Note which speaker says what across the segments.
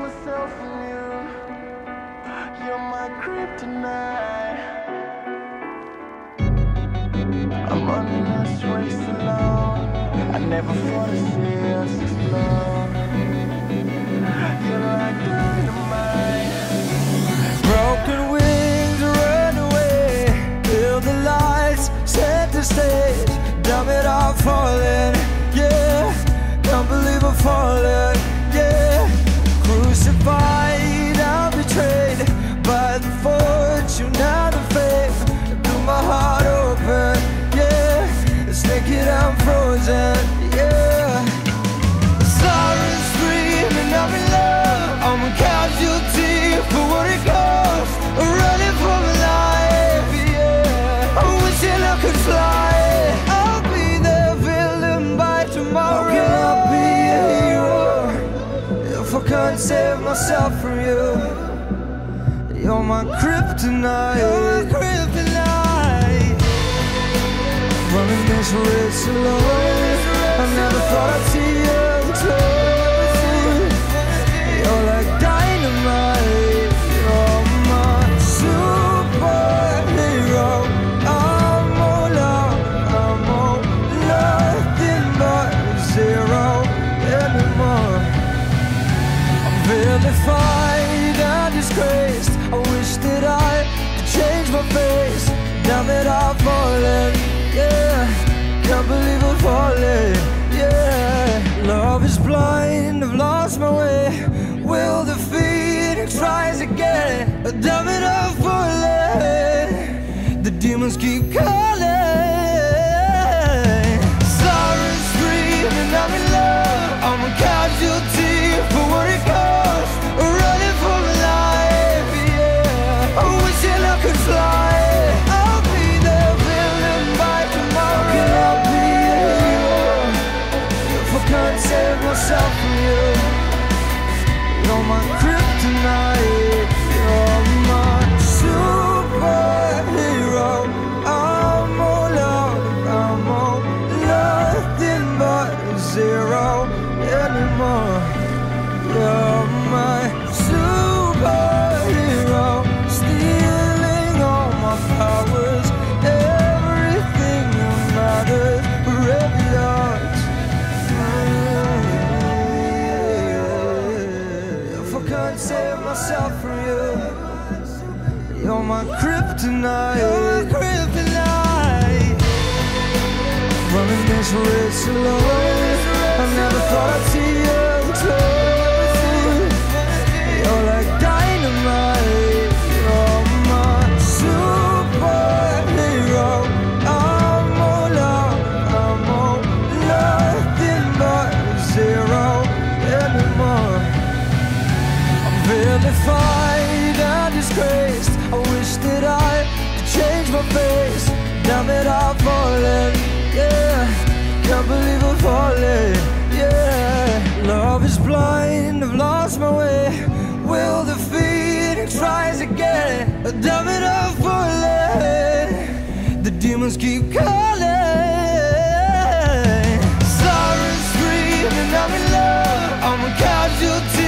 Speaker 1: myself in you. You're my kryptonite. I'm on this race alone. I never thought to see us explode.
Speaker 2: Save myself from you? You're my kryptonite. You're my kryptonite. Running this race alone. I never thought I'd see I'm and disgraced. I wish that I could change my face. Now that I've fallen, yeah. Can't believe I'm falling, yeah. Love is blind, I've lost my way. Will the phoenix rise again? Damn it, I'm falling. The demons keep calling. Can't save myself from you, you're my kryptonite. You're my kryptonite. Running this race alone. I never thought I'd see you That I've fallen, yeah. Can't believe I'm falling, yeah. Love is blind, I've lost my way. Will the phoenix rise again? Damn it, I'm falling. The demons keep calling. Sirens screaming, I'm in love. I'm a casualty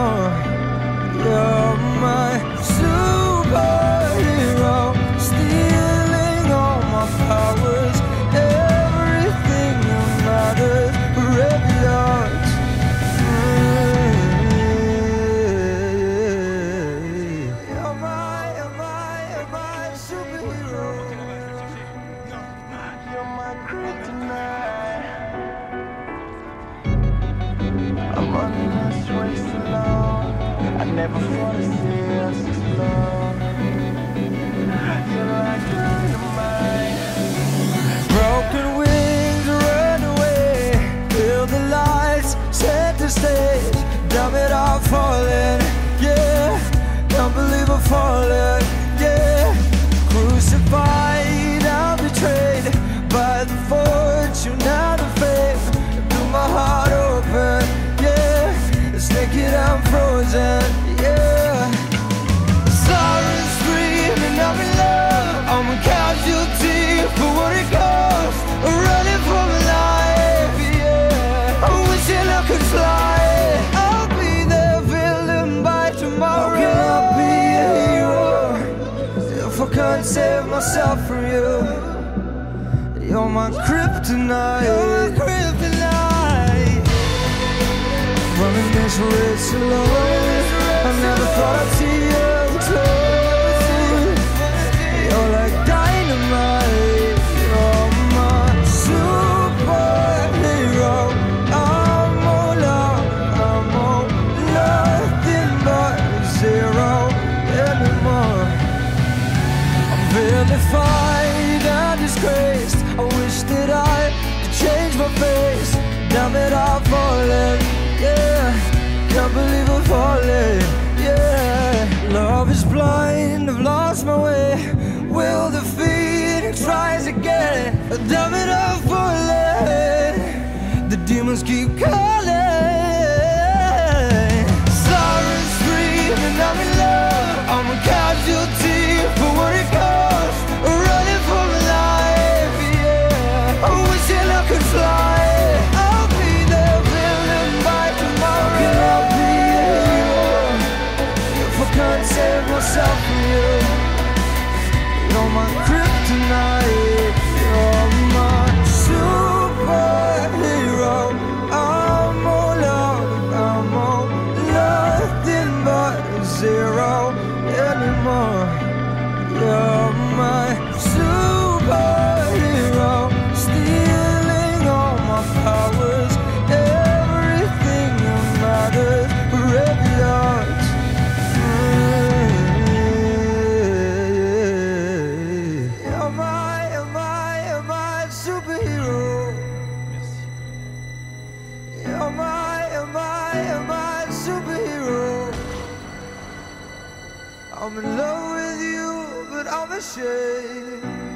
Speaker 2: You're
Speaker 1: never gonna see us alone You're like dynamite
Speaker 2: Broken wings, run away Feel the lights, set the stage. Dumb it all falling, yeah. Don't believe I'm falling, yeah. Crucified, I'm betrayed By the fortune out of faith. Blew my heart open, yeah. It's naked, I'm frozen. can't save myself from you. You're my kryptonite. You're my kryptonite. Running this race alone. I never thought I'd see you. Dumb it all for love. The demons keep coming. I'm in love with you, but I'm ashamed.